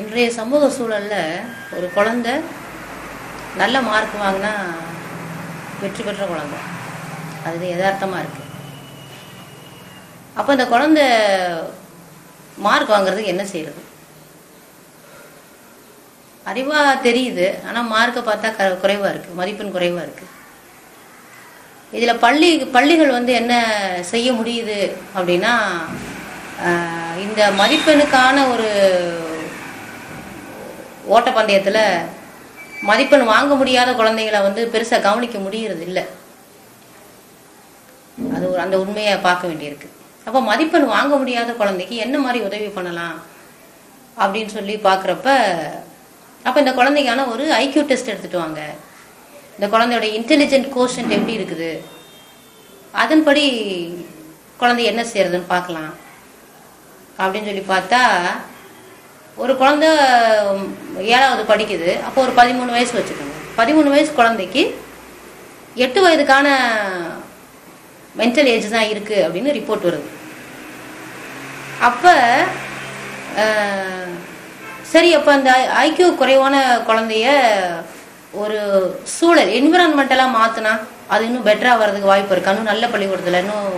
இன்றைய சமூக சூழலில் ஒரு குழந்தை நல்ல மார்க் வாங்கினா வெற்றி பெற்ற குழந்தை. அது யதார்த்தமாக இருக்குது அப்போ இந்த குழந்தை மார்க் வாங்குறதுக்கு என்ன செய்யறது? அறிவாக தெரியுது ஆனால் மார்க்கை பார்த்தா க குறைவாக இருக்குது மதிப்பெண் குறைவாக இருக்குது இதில் பள்ளி பள்ளிகள் வந்து என்ன செய்ய முடியுது அப்படின்னா இந்த மதிப்பெண்ணுக்கான ஒரு ஓட்டப்பந்தயத்தில் மதிப்பெண் வாங்க முடியாத குழந்தைகளை வந்து பெருசாக கவனிக்க முடியறது இல்லை அது ஒரு அந்த உண்மையை பார்க்க வேண்டியிருக்கு. அப்போ மதிப்பெண் வாங்க முடியாத குழந்தைக்கு என்ன மாதிரி உதவி பண்ணலாம் அப்படின்னு சொல்லி பார்க்குறப்ப அப்போ இந்த குழந்தைக்கான ஒரு ஐக்யூ டெஸ்ட் எடுத்துட்டு வாங்க. இந்த குழந்தையோட இன்டெலிஜென்ட் கோஷன்ட் எப்படி இருக்குது? அதன்படி குழந்தை என்ன செய்யறதுன்னு பார்க்கலாம். அப்படின்னு சொல்லி பார்த்தா ஒரு குழந்தை ஏழாவது படிக்குது. அப்போ ஒரு பதிமூணு வயசு வச்சுக்கோங்க. பதிமூணு வயசு குழந்தைக்கு எட்டு வயதுக்கான மென்டல் ஏஜ் தான் இருக்கு அப்படின்னு ரிப்போர்ட் வருது. அப்போ சரி அப்போ அந்த ஐக்கியூ குறைவான குழந்தைய ஒரு சூழல் என்விரான்மெண்டலாக மாற்றினா அது இன்னும் பெட்டராக வர்றதுக்கு வாய்ப்பு இருக்குது இன்னும் நல்ல பள்ளிக்கூடத்தில் இன்னும்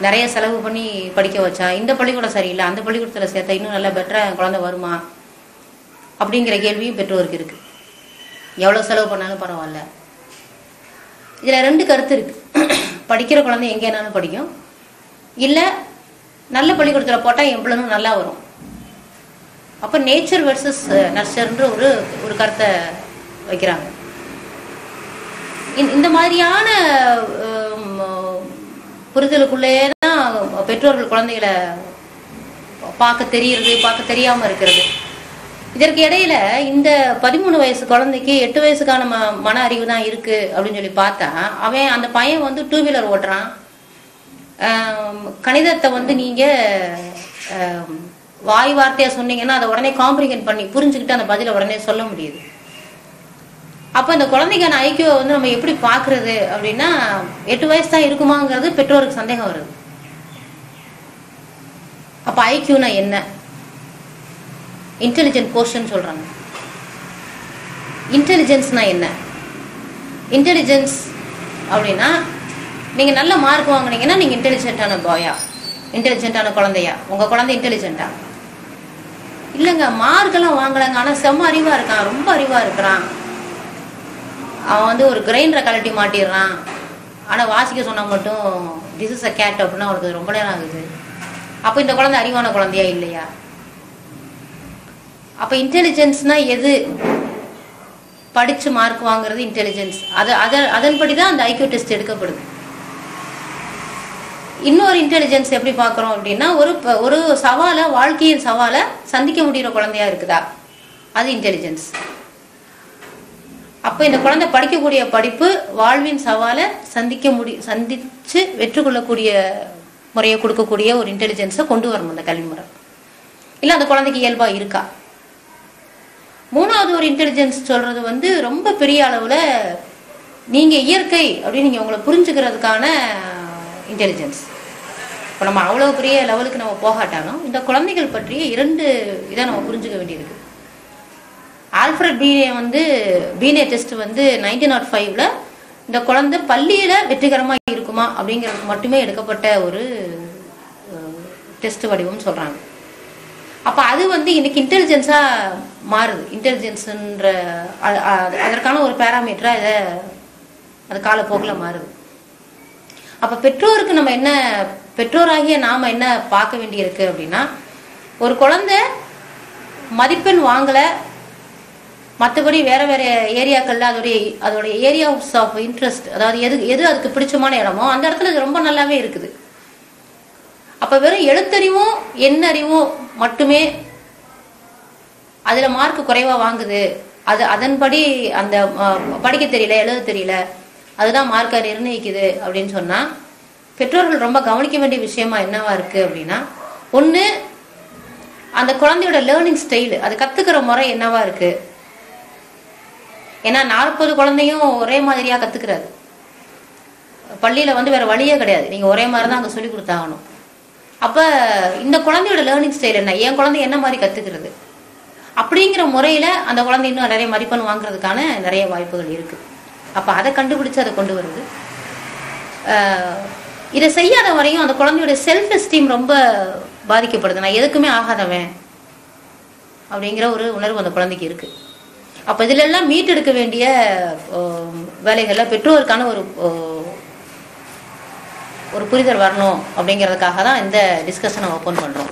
நிறைய செலவு பண்ணி படிக்க வச்சா இந்த பள்ளிக்கூடம் சரியில்லை அந்த பள்ளிக்கூடத்தில் சேர்த்தா இன்னும் நல்லா பெட்டராக குழந்தை வருமா? அப்படிங்கிற கேள்வியும் பெற்றோருக்கு இருக்கு. எவ்வளோ செலவு பண்ணாலும் பரவாயில்ல. இதில் ரெண்டு கருத்து இருக்கு. படிக்கிற குழந்தை எங்கேனாலும் படிக்கும். இல்லை நல்ல பள்ளிக்கூடத்தில் போட்டால் என் பிள்ளைனும் நல்லா வரும். அப்போ நேச்சர் வெர்சஸ் நர்ச்சர்ன்ற ஒரு ஒரு கருத்தை வைக்கிறாங்க. இந்த- இந்த மாதிரியான புரிதலுக்குள்ளே தான் பெற்றோர்கள் குழந்தைகளை பார்க்க தெரியறது பார்க்க தெரியாம இருக்கிறது. இதற்கு இடையில இந்த பதிமூணு வயசு குழந்தைக்கு எட்டு வயசுக்கான ம மன அறிவு தான் இருக்கு அப்படின்னு சொல்லி பார்த்தா அவன் அந்த பையன் வந்து டூ வீலர் ஓட்டுறான். கணிதத்தை வந்து நீங்க வாய் வார்த்தையா சொன்னீங்கன்னா அதை உடனே காம்ப்ரிகென்ட் பண்ணி புரிஞ்சுக்கிட்டு அந்த பதிலை உடனே சொல்ல முடியுது. அப்ப இந்த குழந்தைக்கான ஐக்கியவை வந்து நம்ம எப்படி பாக்குறது அப்படின்னா எட்டு வயசு தான் இருக்குமாங்கிறது பெற்றோருக்கு சந்தேகம் வருது. அப்ப ஐக்கியூனா என்ன? இன்டெலிஜென்ட் கோஷன் சொல்றாங்க. இன்டெலிஜென்ஸ்னா என்ன? இன்டெலிஜென்ஸ் அப்படின்னா நீங்க நல்ல மார்க் வாங்குனீங்கன்னா நீங்க இன்டெலிஜென்ட்டான பாயா இன்டெலிஜென்ட்டான குழந்தையா உங்க குழந்தை இன்டெலிஜென்ட்டா இல்லைங்க மார்க்கெல்லாம் வாங்கலைங்க ஆனா செம்ம அறிவா இருக்கான் ரொம்ப அறிவா இருக்கிறான். அவன் வந்து ஒரு கிரைண்டரை கழட்டி மாட்டிடுறான். ஆனால் வாசிக்க சொன்னால் மட்டும் திஸ் இஸ் அ கேட் அப்படின்னா அவனுக்கு ரொம்ப நேரம் ஆகுது. அப்போ இந்த குழந்தை அறிவான குழந்தையா இல்லையா? அப்போ இன்டெலிஜென்ஸ்னா எது? படிச்சு மார்க் வாங்குறது இன்டெலிஜென்ஸ் அது அதன் அதன்படி தான் அந்த ஐக்யூ டெஸ்ட் எடுக்கப்படுது. இன்னொரு இன்டெலிஜென்ஸ் எப்படி பார்க்குறோம் அப்படின்னா ஒரு ப- ஒரு சவாலை வாழ்க்கையின் சவாலை சந்திக்க முடிகிற குழந்தையா இருக்குதா? அது இன்டெலிஜென்ஸ் அப்போ இந்த குழந்தை படிக்கக்கூடிய படிப்பு வாழ்வின் சவாலை சந்திக்க முடி சந்திச்சு வெற்றி கொள்ளக்கூடிய முறையை கொடுக்கக்கூடிய ஒரு இன்டெலிஜென்ஸை கொண்டு வரணும் அந்த கல்வி முறை. இல்லை அந்த குழந்தைக்கு இயல்பா இருக்கா? மூணாவது ஒரு இன்டெலிஜென்ஸ் சொல்றது வந்து ரொம்ப பெரிய அளவுல நீங்க இயற்கை அப்படின்னு நீங்க உங்களை புரிஞ்சுக்கிறதுக்கான இன்டெலிஜென்ஸ் இப்போ நம்ம அவ்வளவு பெரிய லெவலுக்கு நம்ம போகாட்டாலும் இந்த குழந்தைகள் பற்றிய இரண்டு இதை நம்ம புரிஞ்சுக்க வேண்டியிருக்கு ஆல்ஃபிரட் பீனே வந்து பீனே டெஸ்ட் வந்து நைன்டீன் நாட் ஃபைவ்ல இந்த குழந்தை பள்ளியில வெற்றிகரமாக இருக்குமா அப்படிங்கிறதுக்கு மட்டுமே எடுக்கப்பட்ட ஒரு டெஸ்ட் வடிவம் சொல்றாங்க. அப்போ அது வந்து இன்னைக்கு இன்டெலிஜென்ஸாக மாறுது. இன்டெலிஜென்ஸ்ன்ற அதற்கான ஒரு பேராமீட்டரா இதை அது காலப்போக்கில் மாறுது. அப்போ பெற்றோருக்கு நம்ம என்ன பெற்றோராகிய நாம் என்ன பார்க்க வேண்டியிருக்கு அப்படின்னா ஒரு குழந்தை மதிப்பெண் வாங்கலை மற்றபடி வேற வேற ஏரியாக்கள்ல அதோடைய அதோடைய ஏரியாஸ் ஆஃப் இன்ட்ரெஸ்ட் அதாவது எது எது அதுக்கு பிடிச்சமான இடமோ அந்த இடத்துல அது ரொம்ப நல்லாவே இருக்குது. அப்ப வெறும் எழுத்தறிவும் எண்ணறிவும் மட்டுமே அதுல மார்க் குறைவா வாங்குது. அது அதன்படி அந்த படிக்க தெரியல எழுத தெரியல அதுதான் மார்க்கை நிர்ணயிக்குது அப்படின்னு சொன்னா பெற்றோர்கள் ரொம்ப கவனிக்க வேண்டிய விஷயமா என்னவா இருக்கு அப்படின்னா ஒன்று அந்த குழந்தையோட லேர்னிங் ஸ்டைல் அது கத்துக்கிற முறை என்னவா இருக்கு? ஏன்னா நாற்பது குழந்தையும் ஒரே மாதிரியா கத்துக்கிறாரு. பள்ளியில வந்து வேற வழியே கிடையாது. நீங்க ஒரே மாதிரி தான் அங்க சொல்லி கொடுத்தாகணும். அப்ப இந்த குழந்தையோட லேர்னிங் ஸ்டைல் என்ன? என் குழந்தை என்ன மாதிரி கத்துக்கிறது? அப்படிங்கிற முறையில் அந்த குழந்தை இன்னும் நிறைய மதிப்பெண் வாங்குறதுக்கான நிறைய வாய்ப்புகள் இருக்குது அப்போ அதை கண்டுபிடிச்சு அதை கொண்டு வருது. இதை செய்யாத வரையும் அந்த குழந்தையோட செல்ஃப் எஸ்டீம் ரொம்ப பாதிக்கப்படுது. நான் எதுக்குமே ஆகாதவன் அப்படிங்கிற ஒரு உணர்வு அந்த குழந்தைக்கு இருக்குது அப்போ இதுல எல்லாம் மீட்டெடுக்க வேண்டிய வேலைகளில் வேலைகள்ல பெற்றோருக்கான ஒரு ஒரு புரிதல் வரணும் அப்படிங்கிறதுக்காக தான் இந்த டிஸ்கஷனை ஓப்பன் பண்றோம்.